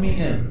Me in.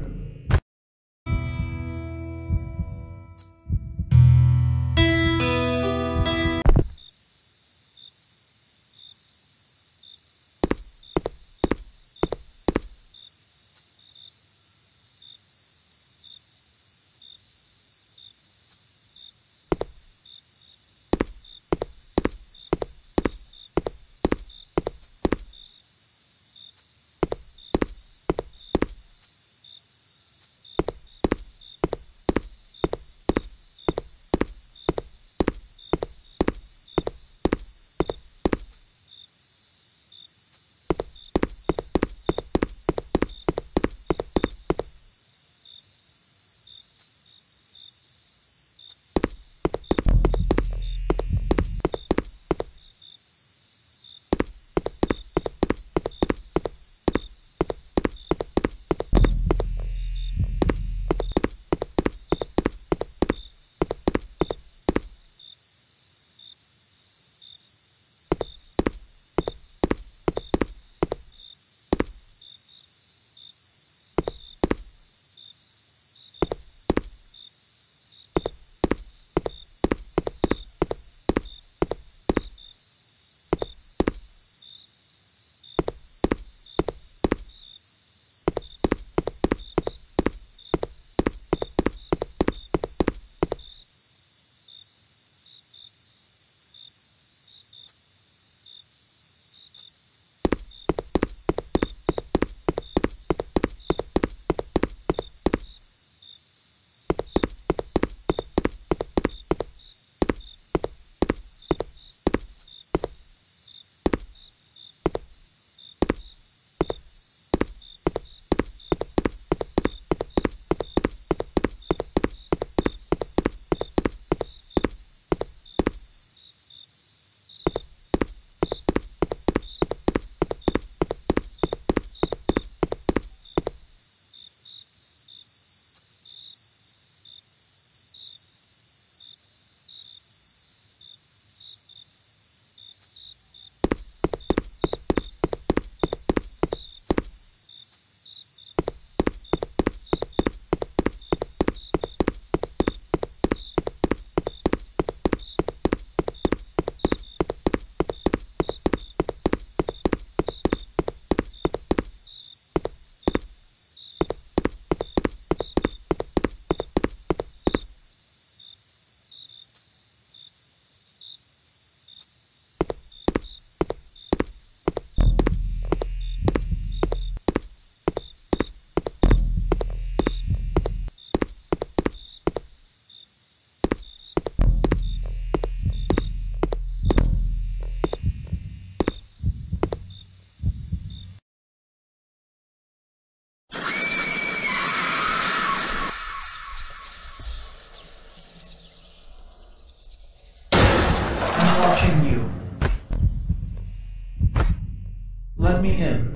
I'm watching